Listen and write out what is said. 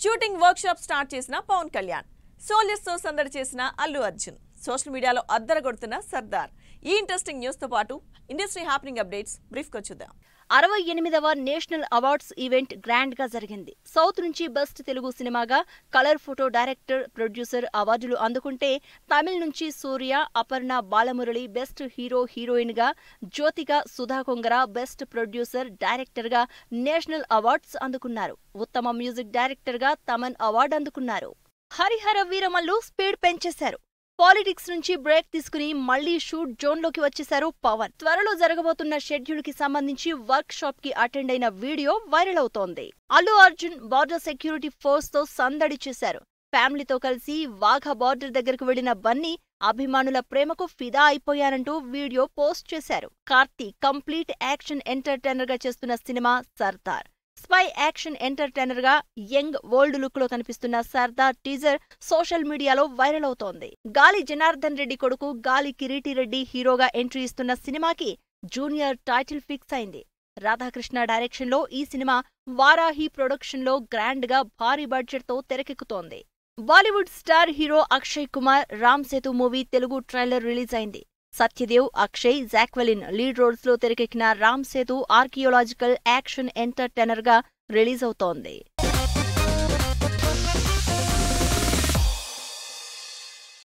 Shooting work shop start చేసిన పవన్ కళ్యాణ్ సోల్జర్స్తో సందడి చేసిన అల్లు అర్జున్ సోషల్ మీడియాలో అద్దర కొడుతున్న సర్దార్. ఈ ఇంట్రెస్టింగ్ న్యూస్తో పాటు ఇండస్ట్రీ హ్యాపెనింగ్ అప్డేట్స్ బ్రీఫ్ చూద్దాం. అరవై ఎనిమిదవ నేషనల్ అవార్డ్స్ ఈవెంట్ గ్రాండ్గా జరిగింది. సౌత్ నుంచి బెస్ట్ తెలుగు సినిమాగా కలర్ ఫోటో డైరెక్టర్ ప్రొడ్యూసర్ అవార్డులు అందుకుంటే తమిళ్ నుంచి సూర్య అపర్ణ బాలమురళి బెస్ట్ హీరో హీరోయిన్గా జ్యోతిక సుధా కొంగర బెస్ట్ ప్రొడ్యూసర్ డైరెక్టర్గా నేషనల్ అవార్డ్స్ అందుకున్నారు. ఉత్తమ మ్యూజిక్ డైరెక్టర్గా తమన్ అవార్డు అందుకున్నారు. హరిహర వీరమల్లు స్పీడ్ పెంచేశారు. పాలిటిక్స్ నుంచి బ్రేక్ తీసుకుని మళ్ళీ షూట్ జోన్లోకి వచ్చేశారు పవన్. త్వరలో జరగబోతున్న షెడ్యూల్కి సంబంధించి వర్క్ షాప్కి అటెండ్ అయిన వీడియో వైరల్ అవుతోంది. అల్లు అర్జున్ బార్డర్ సెక్యూరిటీ ఫోర్స్తో సందడి చేశారు. ఫ్యామిలీతో కలిసి వాఘా బార్డర్ దగ్గరకు వెళ్ళిన బన్నీ అభిమానుల ప్రేమకు ఫిదా అయిపోయానంటూ వీడియో పోస్ట్ చేశారు. కార్తీ కంప్లీట్ యాక్షన్ ఎంటర్టైనర్గా చేస్తున్న సినిమా సర్దార్. స్పై యాక్షన్ ఎంటర్టైనర్గా యంగ్ ఓల్డ్ లుక్లో కనిపిస్తున్న సర్దార్ టీజర్ సోషల్ మీడియాలో వైరల్ అవుతోంది. గాలి జనార్దన్ రెడ్డి కొడుకు గాలి కిరీటి రెడ్డి హీరోగా ఎంట్రీ ఇస్తున్న సినిమాకి జూనియర్ టైటిల్ ఫిక్స్ అయింది. రాధాకృష్ణ డైరెక్షన్లో ఈ సినిమా వారాహి ప్రొడక్షన్లో గ్రాండ్గా భారీ బడ్జెట్తో తెరకెక్కుతోంది. Bollywood star hero Akshay Kumar Ram Setu movie Telugu trailer release అయింది. సత్యదేవ్ అక్షయ్ జాక్వెలిన్ లీడ్ రోల్స్లో తెరకెక్కిన రామ్ సేతు ఆర్కియోలాజికల్ యాక్షన్ ఎంటర్టైనర్గా రిలీజ్ అవుతోంది.